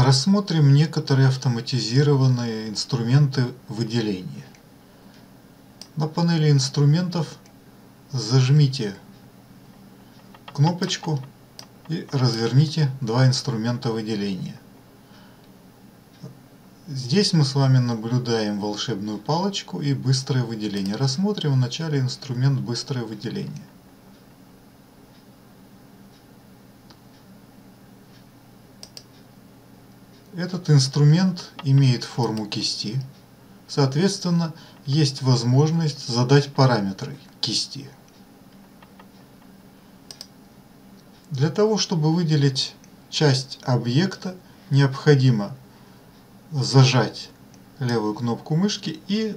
Рассмотрим некоторые автоматизированные инструменты выделения. На панели инструментов зажмите кнопочку и разверните два инструмента выделения. Здесь мы с вами наблюдаем волшебную палочку и быстрое выделение. Рассмотрим вначале инструмент быстрое выделение. Этот инструмент имеет форму кисти, соответственно, есть возможность задать параметры кисти. Для того, чтобы выделить часть объекта, необходимо зажать левую кнопку мышки и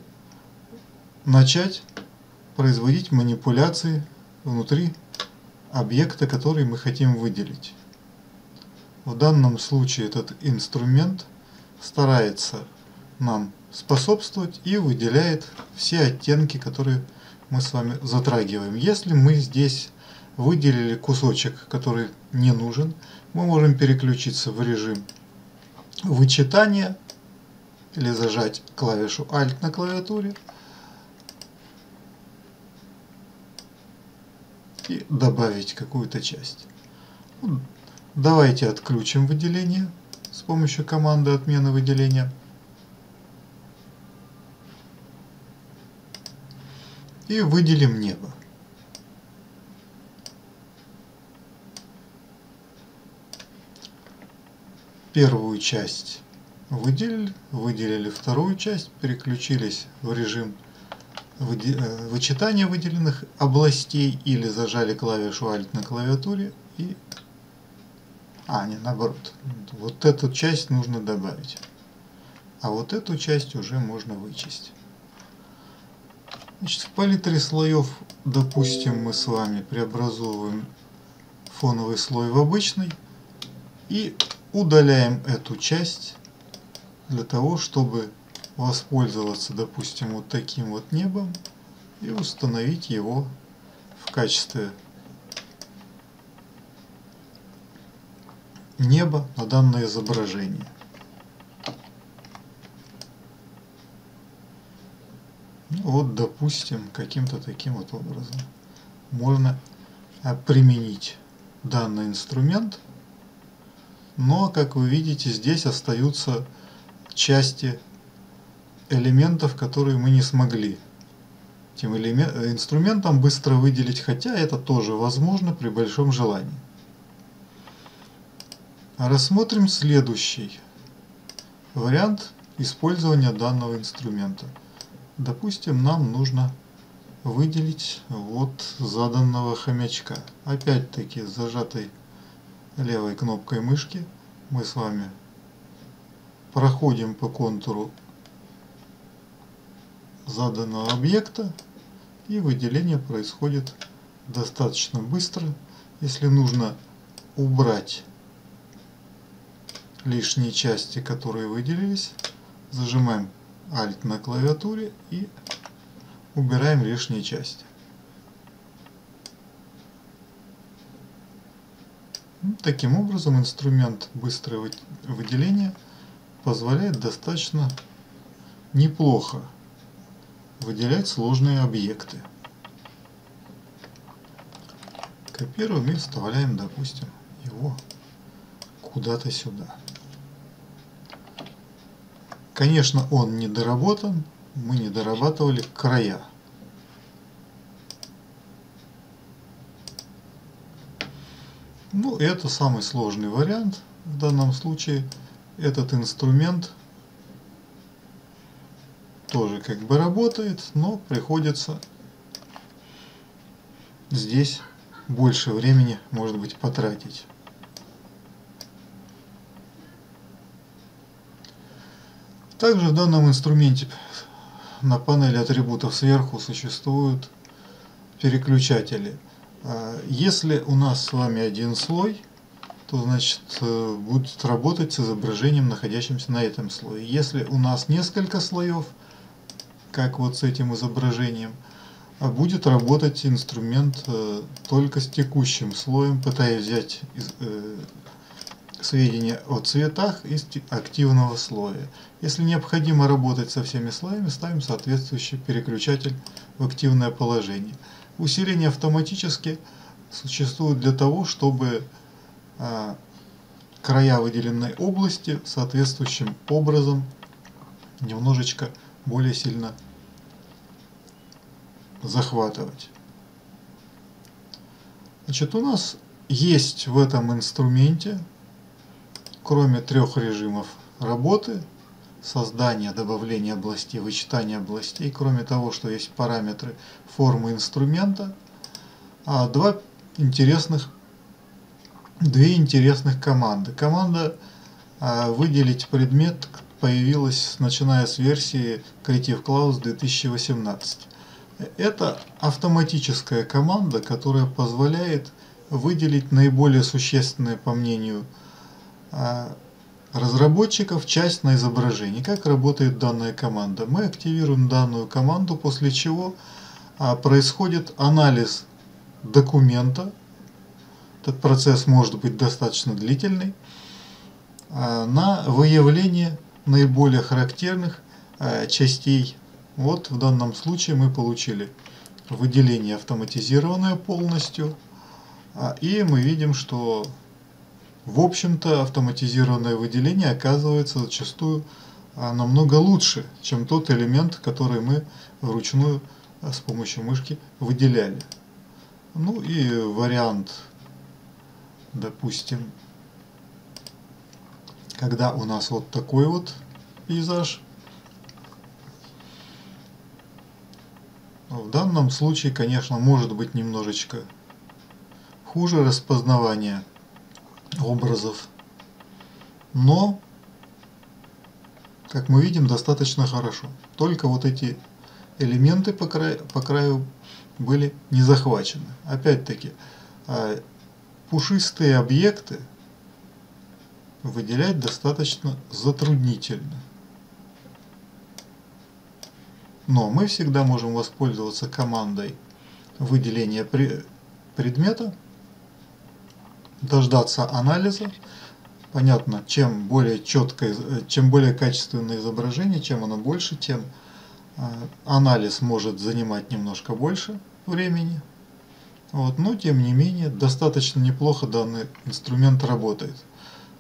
начать производить манипуляции внутри объекта, который мы хотим выделить. В данном случае этот инструмент старается нам способствовать и выделяет все оттенки, которые мы с вами затрагиваем. Если мы здесь выделили кусочек, который не нужен, мы можем переключиться в режим вычитания или зажать клавишу Alt на клавиатуре и добавить какую-то часть. Давайте отключим выделение с помощью команды отмены выделения. И выделим небо. Первую часть выделили, выделили вторую часть, переключились в режим э, вычитания выделенных областей или зажали клавишу Alt на клавиатуре и а, не, наоборот. Вот эту часть нужно добавить. А вот эту часть уже можно вычесть. Значит, в палитре слоев, допустим, мы с вами преобразовываем фоновый слой в обычный и удаляем эту часть для того, чтобы воспользоваться, допустим, вот таким вот небом и установить его в качестве небо на данное изображение. Ну, вот, допустим, каким-то таким вот образом можно а, применить данный инструмент, но, как вы видите, здесь остаются части элементов, которые мы не смогли этим инструментом быстро выделить, хотя это тоже возможно при большом желании. Рассмотрим следующий вариант использования данного инструмента. Допустим, нам нужно выделить вот заданного хомячка. Опять-таки с зажатой левой кнопкой мышки мы с вами проходим по контуру заданного объекта и выделение происходит достаточно быстро. Если нужно убрать лишние части, которые выделились. Зажимаем Alt на клавиатуре и убираем лишние части. Ну, таким образом инструмент быстрого выделения позволяет достаточно неплохо выделять сложные объекты. Копируем и вставляем, допустим, его куда-то сюда. Конечно, он не доработан, мы не дорабатывали края. Ну, это самый сложный вариант в данном случае. Этот инструмент тоже как бы работает, но приходится здесь больше времени, может быть, потратить. Также в данном инструменте на панели атрибутов сверху существуют переключатели. А, если у нас с вами один слой, то значит э, будет работать с изображением, находящимся на этом слое. Если у нас несколько слоев, как вот с этим изображением, а будет работать инструмент э, только с текущим слоем, пытаясь взять э, сведения о цветах из активного слоя. Если необходимо работать со всеми слоями, ставим соответствующий переключатель в активное положение. Усиление автоматически существует для того, чтобы а, края выделенной области соответствующим образом немножечко более сильно захватывать. Значит, у нас есть в этом инструменте, кроме трех режимов работы, создания, добавления областей, вычитания областей, кроме того, что есть параметры формы инструмента, а два интересных, две интересных команды. Команда а, «Выделить предмет» появилась начиная с версии Creative Cloud 2018. Это автоматическая команда, которая позволяет выделить наиболее существенные, по мнению разработчиков, часть на изображении. Как работает данная команда? Мы активируем данную команду, после чего а, происходит анализ документа. Этот процесс может быть достаточно длительный. А, на выявление наиболее характерных частей вот в данном случае мы получили выделение автоматизированное полностью. А, и мы видим, что в общем-то автоматизированное выделение оказывается зачастую а, намного лучше, чем тот элемент, который мы вручную а, с помощью мышки выделяли. Ну и вариант, допустим, когда у нас вот такой вот пейзаж – В данном случае, конечно, может быть немножечко хуже распознавание образов, но, как мы видим, достаточно хорошо. Только вот эти элементы по краю, по краю были не захвачены. Опять-таки, а, пушистые объекты выделять достаточно затруднительно. Но мы всегда можем воспользоваться командой выделения предмета, дождаться анализа. Понятно, чем более четкое, чем более качественное изображение, чем оно больше, тем а, анализ может занимать немножко больше времени. Вот, но тем не менее, достаточно неплохо данный инструмент работает.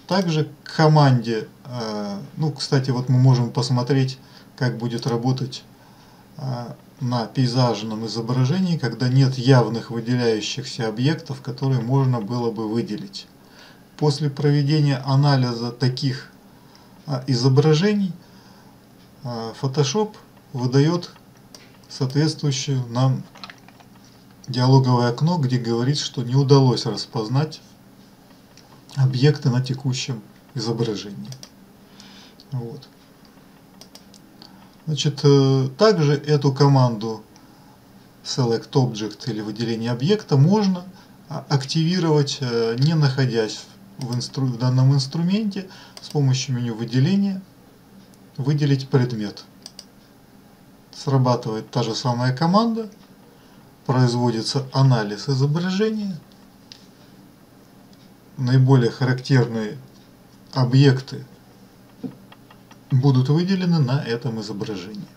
Также к команде, а, ну, кстати, вот мы можем посмотреть, как будет работать на пейзажном изображении, когда нет явных выделяющихся объектов, которые можно было бы выделить. После проведения анализа таких а, изображений а, Photoshop выдает соответствующее нам диалоговое окно, где говорит, что не удалось распознать объекты на текущем изображении. Вот. Значит, э, также эту команду select object или выделение объекта можно а, активировать, э, не находясь в, инстру... в данном инструменте, с помощью меню выделения, выделить предмет. Срабатывает та же самая команда, производится анализ изображения, наиболее характерные объекты будут выделены на этом изображении.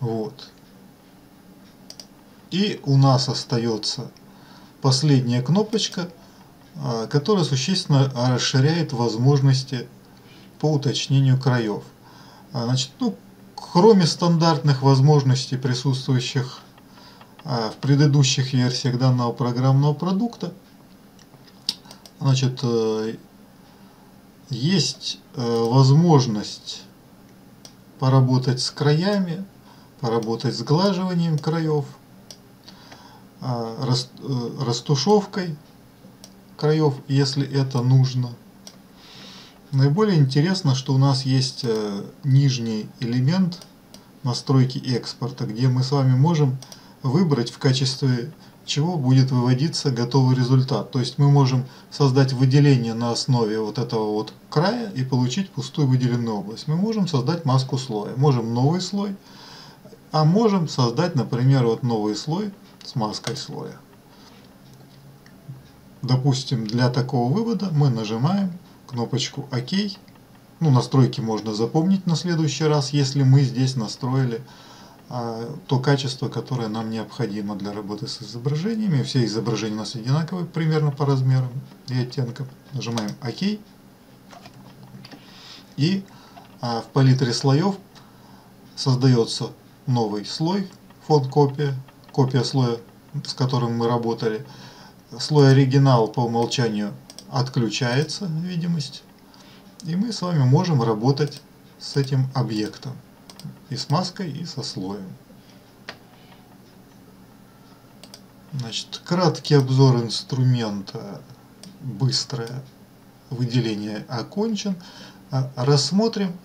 Вот. И у нас остается последняя кнопочка, а, которая существенно расширяет возможности по уточнению краев. А, значит, ну, кроме стандартных возможностей, присутствующих а, в предыдущих версиях данного программного продукта, Значит, э, есть э, возможность поработать с краями, поработать с сглаживанием краев, э, растушевкой краев, если это нужно. Наиболее интересно, что у нас есть нижний элемент настройки экспорта, где мы с вами можем выбрать в качестве чего будет выводиться готовый результат. То есть мы можем создать выделение на основе вот этого вот края и получить пустую выделенную область. Мы можем создать маску слоя, можем новый слой, а можем создать, например, вот новый слой с маской слоя. допустим, для такого вывода мы нажимаем кнопочку ОК. Ну, настройки можно запомнить на следующий раз, если мы здесь настроили то качество, которое нам необходимо для работы с изображениями. Все изображения у нас одинаковые примерно по размерам и оттенкам. Нажимаем ОК. И а, в палитре слоев создается новый слой, фон копия, копия слоя, с которым мы работали. Слой оригинал по умолчанию отключается, видимость. И мы с вами можем работать с этим объектом. И с маской, и со слоем. Значит, краткий обзор инструмента, быстрое выделение окончен. А, рассмотрим,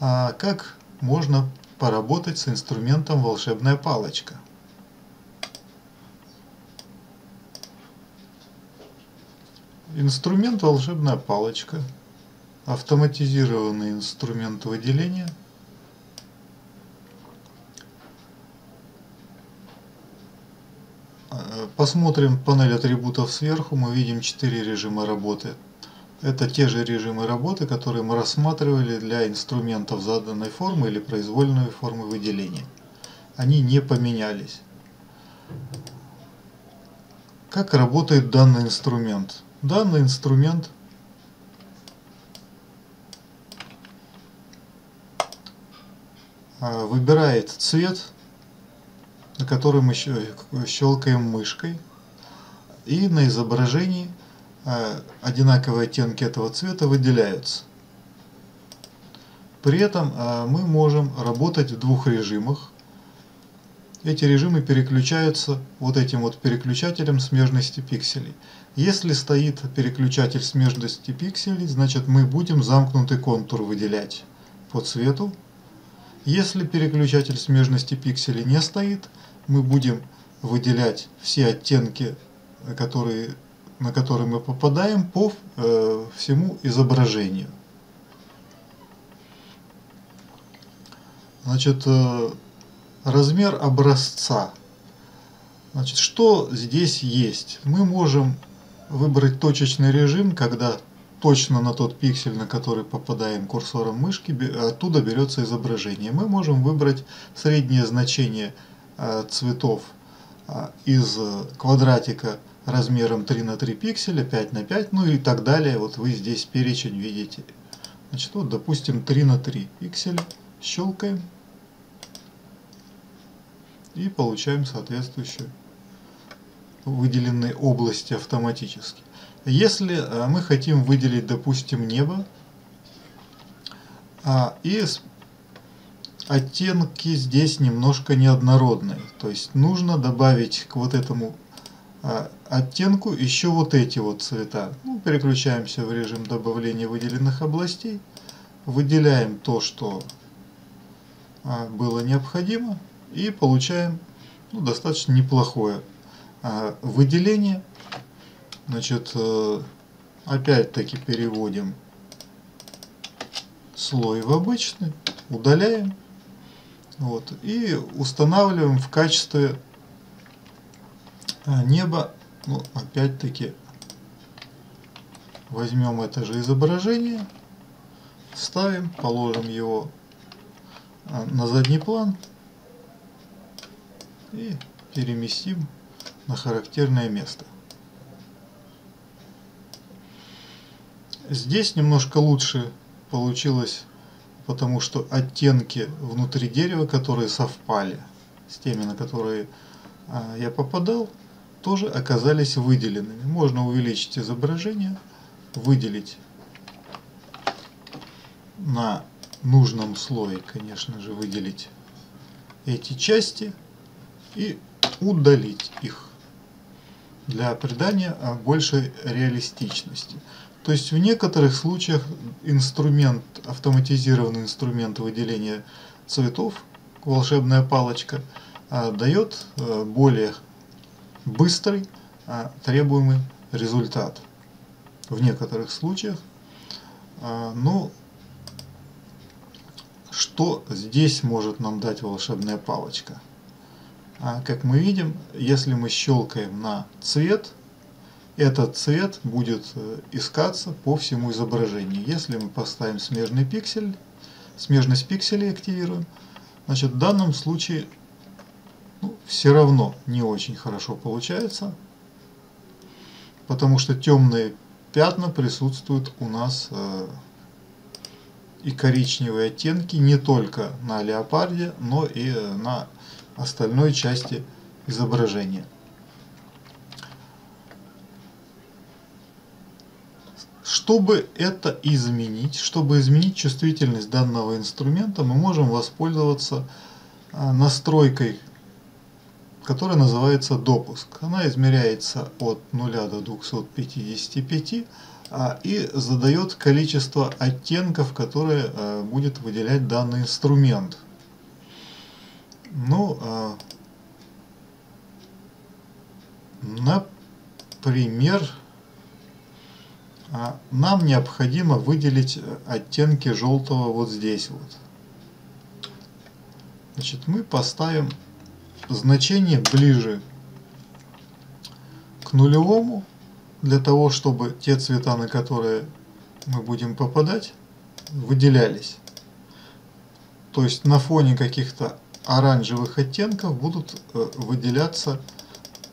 а, как можно поработать с инструментом волшебная палочка. Инструмент волшебная палочка. Автоматизированный инструмент выделения. Посмотрим панель атрибутов сверху, мы видим 4 режима работы. Это те же режимы работы, которые мы рассматривали для инструментов заданной формы или произвольной формы выделения. Они не поменялись. Как работает данный инструмент? Данный инструмент а, выбирает цвет, на который мы щелкаем мышкой, и на изображении а, одинаковые оттенки этого цвета выделяются. При этом а, мы можем работать в двух режимах. Эти режимы переключаются вот этим вот переключателем смежности пикселей. Если стоит переключатель смежности пикселей, значит мы будем замкнутый контур выделять по цвету. Если переключатель смежности пикселей не стоит, мы будем выделять все оттенки, которые на который мы попадаем по э, всему изображению. Значит, э, размер образца. Значит, что здесь есть? Мы можем выбрать точечный режим, когда точно на тот пиксель, на который попадаем курсором мышки, оттуда берется изображение. Мы можем выбрать среднее значение цветов э, из квадратика размером 3 на 3 пикселя, 5 на 5, ну и так далее. Вот вы здесь перечень видите. Значит, вот, допустим, 3 на 3 пикселя. Щелкаем. И получаем соответствующую выделенные области автоматически. Если э, мы хотим выделить, допустим, небо, а, и оттенки здесь немножко неоднородные, то есть нужно добавить к вот этому а, оттенку еще вот эти вот цвета. Ну, переключаемся в режим добавления выделенных областей. Выделяем то, что а, было необходимо. И получаем ну, достаточно неплохое а, выделение. Значит, э, опять-таки переводим слой в обычный. Удаляем. Вот, и устанавливаем в качестве а, небо, ну, опять-таки, возьмем это же изображение, ставим, положим его а, на задний план и переместим на характерное место. Здесь немножко лучше получилось, потому что оттенки внутри дерева, которые совпали с теми, на которые а, я попадал, тоже оказались выделенными. Можно увеличить изображение, выделить на нужном слое, конечно же, выделить эти части и удалить их для придания большей реалистичности. То есть в некоторых случаях инструмент, автоматизированный инструмент выделения цветов, волшебная палочка, а, дает а, более быстрый а, требуемый результат. В некоторых случаях. Ну, что здесь может нам дать волшебная палочка? Как мы видим, если мы щелкаем на цвет, этот цвет будет искаться по всему изображению. Если мы поставим смежный пиксель, смежность пикселей активируем, значит в данном случае ну, все равно не очень хорошо получается, потому что темные пятна присутствуют у нас э, и коричневые оттенки не только на леопарде, но и на остальной части изображения. Чтобы это изменить, чтобы изменить чувствительность данного инструмента, мы можем воспользоваться э, настройкой которая называется допуск. Она измеряется от 0 до 255 а, и задает количество оттенков, которые а, будет выделять данный инструмент. Ну, а, например, нам необходимо выделить оттенки желтого вот здесь вот. Значит, мы поставим значение ближе к нулевому, для того, чтобы те цвета, на которые мы будем попадать, выделялись. То есть на фоне каких-то оранжевых оттенков будут э, выделяться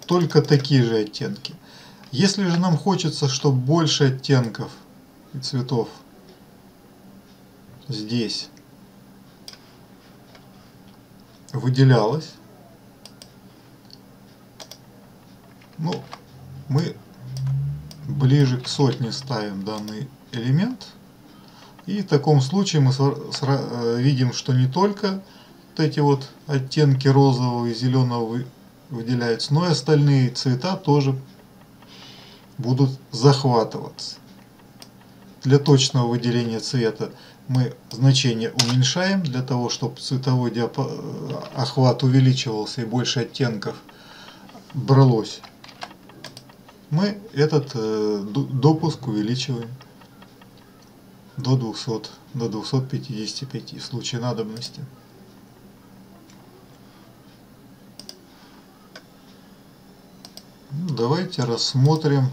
только такие же оттенки. Если же нам хочется, чтобы больше оттенков и цветов здесь выделялось, Ну, мы ближе к сотне ставим данный элемент. И в таком случае мы э, видим, что не только вот эти вот оттенки розового и зеленого выделяются, но и остальные цвета тоже будут захватываться. Для точного выделения цвета мы значение уменьшаем, для того, чтобы цветовой охват увеличивался и больше оттенков бралось мы этот э, допуск увеличиваем до 200, до 255 в случае надобности. Ну, давайте рассмотрим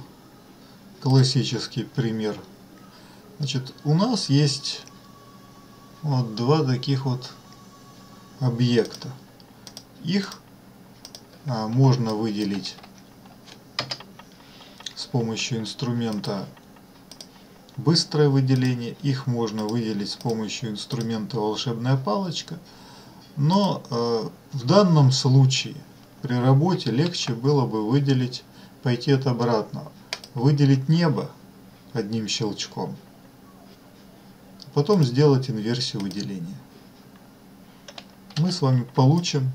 классический пример. Значит, у нас есть вот два таких вот объекта. Их а, можно выделить помощью инструмента быстрое выделение, их можно выделить с помощью инструмента волшебная палочка, но э, в данном случае при работе легче было бы выделить, пойти от обратного, выделить небо одним щелчком, потом сделать инверсию выделения. Мы с вами получим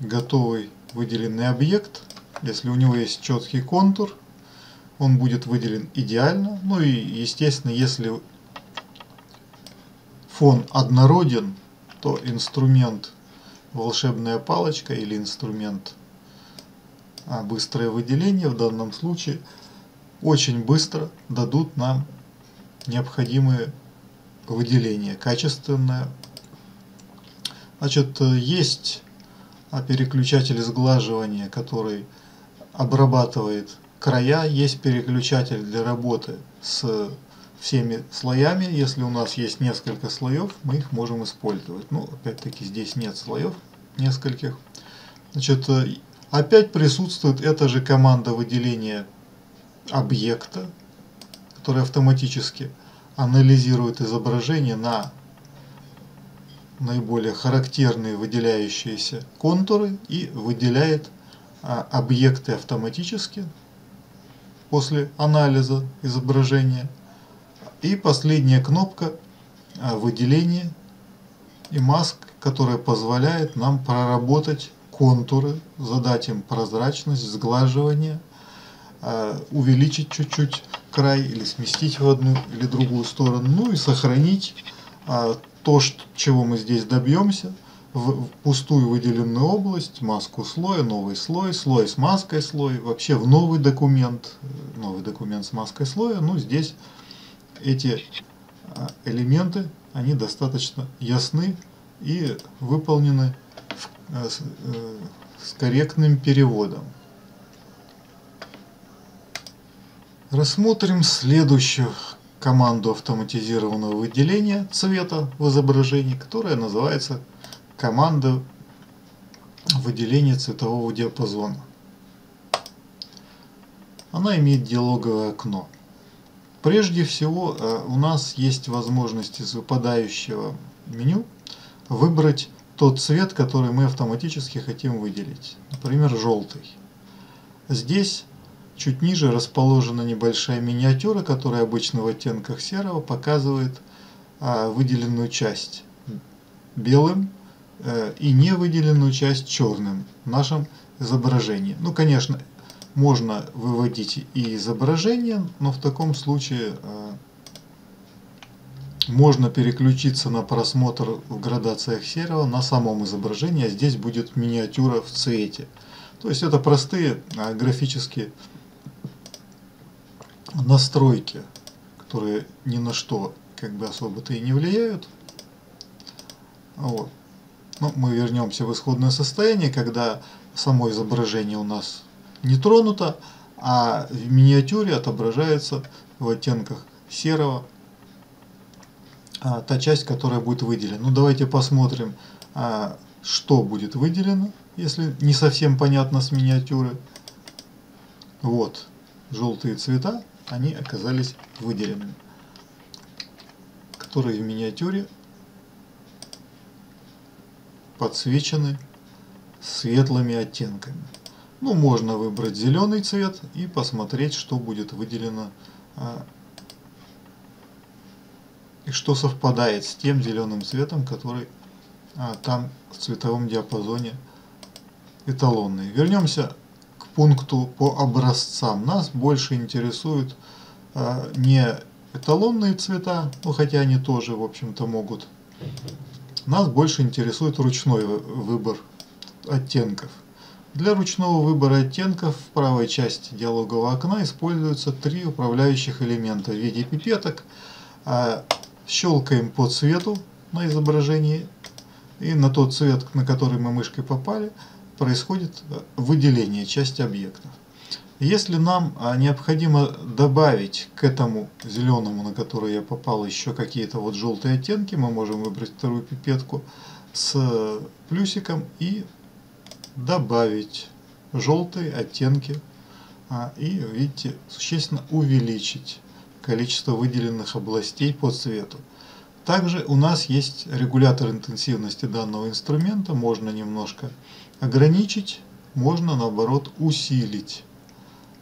готовый выделенный объект, если у него есть четкий контур, он будет выделен идеально. Ну и естественно, если фон однороден, то инструмент волшебная палочка или инструмент а, быстрое выделение в данном случае очень быстро дадут нам необходимые выделения, качественное. Значит, есть переключатель сглаживания, который обрабатывает края. Есть переключатель для работы с всеми слоями. Если у нас есть несколько слоев, мы их можем использовать. Ну, опять-таки, здесь нет слоев нескольких. Значит, э, опять присутствует эта же команда выделения объекта, которая автоматически анализирует изображение на наиболее характерные выделяющиеся контуры и выделяет а, объекты автоматически после анализа изображения. И последняя кнопка а, выделения и маск, которая позволяет нам проработать контуры, задать им прозрачность, сглаживание, а, увеличить чуть-чуть край или сместить в одну или другую сторону, ну и сохранить то, чего мы здесь добьемся – в пустую выделенную область, маску слоя, новый слой, слой с маской слой, вообще в новый документ, новый документ с маской слоя, ну здесь эти элементы, они достаточно ясны и выполнены э, с корректным переводом. Рассмотрим следующую команду автоматизированного выделения цвета в изображении, которая называется команда выделения цветового диапазона. Она имеет диалоговое окно. Прежде всего э, у нас есть возможность из выпадающего меню выбрать тот цвет, который мы автоматически хотим выделить. Например, желтый. Здесь чуть ниже расположена небольшая миниатюра, которая обычно в оттенках серого показывает а, выделенную часть белым э, и не выделенную часть черным в нашем изображении. Ну, конечно, можно выводить и изображение, но в таком случае э, можно переключиться на просмотр в градациях серого на самом изображении, а здесь будет миниатюра в цвете. То есть это простые а, графические настройки, которые ни на что как бы особо-то и не влияют. Вот. Ну, мы вернемся в исходное состояние, когда само изображение у нас не тронуто, а в миниатюре отображается в оттенках серого а, та часть, которая будет выделена. Ну давайте посмотрим, а, что будет выделено, если не совсем понятно с миниатюры. Вот, желтые цвета, они оказались выделенными, которые в миниатюре подсвечены светлыми оттенками. Ну, можно выбрать зеленый цвет и посмотреть, что будет выделено а, и что совпадает с тем зеленым цветом, который а, там в цветовом диапазоне эталонный. Вернемся к пункту по образцам. Нас больше интересуют а, не эталонные цвета, ну хотя они тоже, в общем-то, могут. Нас больше интересует ручной выбор оттенков. Для ручного выбора оттенков в правой части диалогового окна используются три управляющих элемента в виде пипеток, а щелкаем по цвету на изображении, и на тот цвет, на который мы мышкой попали, происходит выделение части объекта. Если нам а, необходимо добавить к этому зеленому, на который я попал, еще какие-то вот желтые оттенки, мы можем выбрать вторую пипетку с плюсиком и добавить желтые оттенки а, и, видите, существенно увеличить количество выделенных областей по цвету. Также у нас есть регулятор интенсивности данного инструмента, можно немножко ограничить, можно наоборот усилить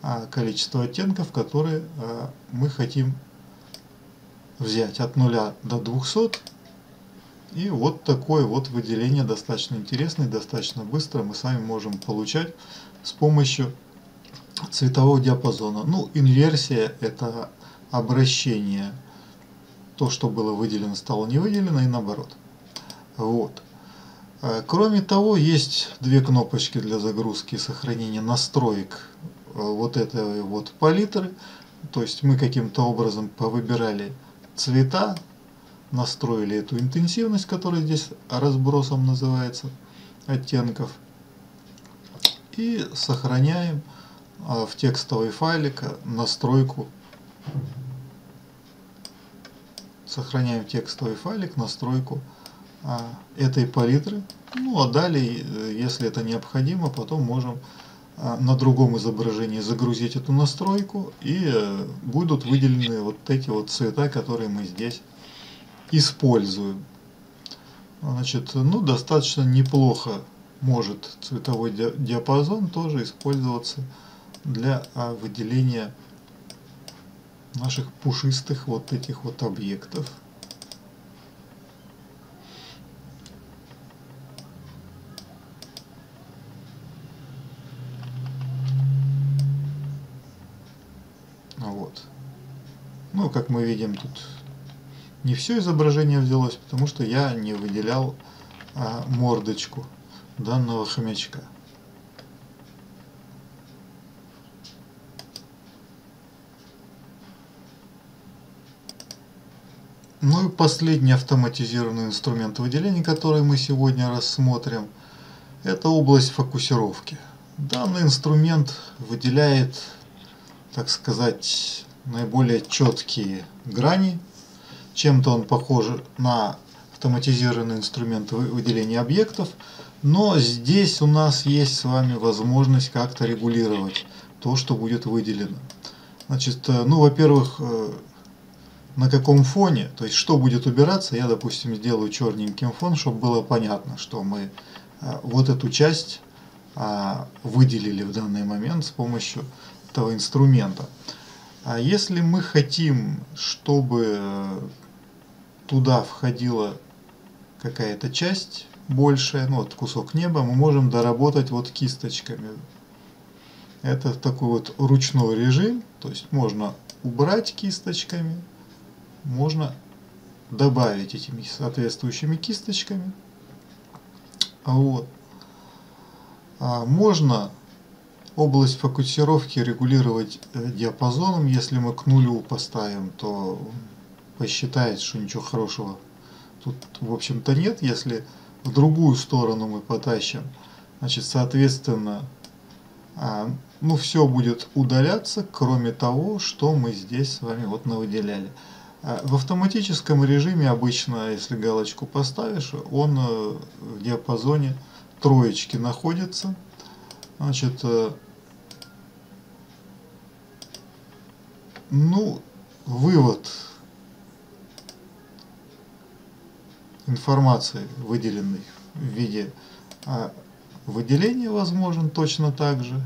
а, количество оттенков, которые а, мы хотим взять от 0 до 200. И вот такое вот выделение достаточно интересное, достаточно быстро мы сами можем получать с помощью цветового диапазона. Ну, инверсия это обращение. То, что было выделено, стало не выделено и наоборот. Вот. Э, кроме того, есть две кнопочки для загрузки и сохранения настроек э, вот этой вот палитры. То есть мы каким-то образом повыбирали цвета, настроили эту интенсивность, которая здесь разбросом называется, оттенков. И сохраняем э, в текстовый файлик настройку сохраняем текстовый файлик, настройку а, этой палитры. Ну а далее, э, если это необходимо, потом можем а, на другом изображении загрузить эту настройку и а, будут выделены вот эти вот цвета, которые мы здесь используем. Значит, ну достаточно неплохо может цветовой диапазон тоже использоваться для а, выделения наших пушистых вот этих вот объектов. Вот. Ну, как мы видим, тут не все изображение взялось, потому что я не выделял а, мордочку данного хомячка. Ну и последний автоматизированный инструмент выделения, который мы сегодня рассмотрим, это область фокусировки. Данный инструмент выделяет так сказать, наиболее четкие грани. Чем-то он похож на автоматизированный инструмент выделения объектов, но здесь у нас есть с вами возможность как-то регулировать то, что будет выделено. Значит, э, ну, во-первых, э, на каком фоне, то есть что будет убираться, я, допустим, сделаю черненьким фон, чтобы было понятно, что мы э, вот эту часть а, выделили в данный момент с помощью этого инструмента. А если мы хотим, чтобы туда входила какая-то часть большая, ну вот кусок неба, мы можем доработать вот кисточками. Это такой вот ручной режим, то есть можно убрать кисточками, можно добавить этими соответствующими кисточками. Вот. А можно область фокусировки регулировать э, диапазоном. Если мы к нулю поставим, то посчитает, что ничего хорошего тут в общем-то нет. Если в другую сторону мы потащим, значит, соответственно, а, ну, все будет удаляться, кроме того, что мы здесь с вами вот навыделяли. А, в автоматическом режиме обычно, если галочку поставишь, он э, в диапазоне троечки находится. Значит, э, ну, вывод информации, выделенной в виде выделения возможен точно так же.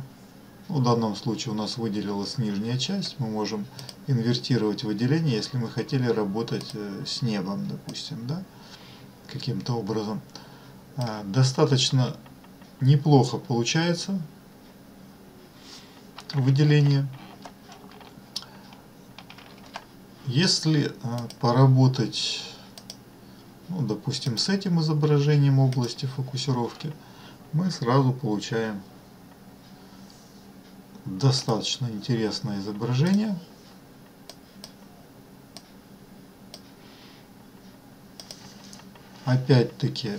В данном случае у нас выделилась нижняя часть. Мы можем инвертировать выделение, если мы хотели работать э, с небом, допустим, да, каким-то образом. А, достаточно неплохо получается выделение. Если а, поработать, ну, допустим, с этим изображением области фокусировки, мы сразу получаем достаточно интересное изображение. Опять-таки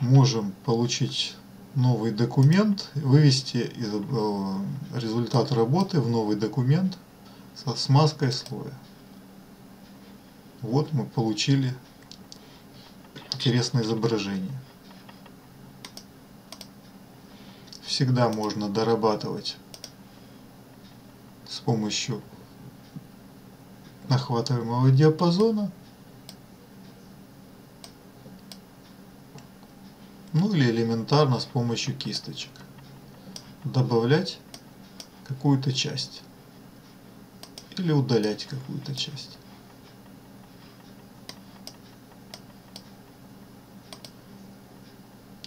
можем получить новый документ, вывести э, результат работы в новый документ со смазкой слоя. Вот мы получили интересное изображение. Всегда можно дорабатывать с помощью нахватываемого диапазона ну или элементарно с помощью кисточек добавлять какую-то часть или удалять какую-то часть.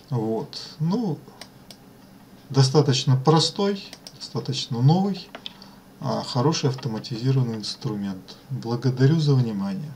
Вот. Ну, достаточно простой, достаточно новый, а хороший автоматизированный инструмент. Благодарю за внимание.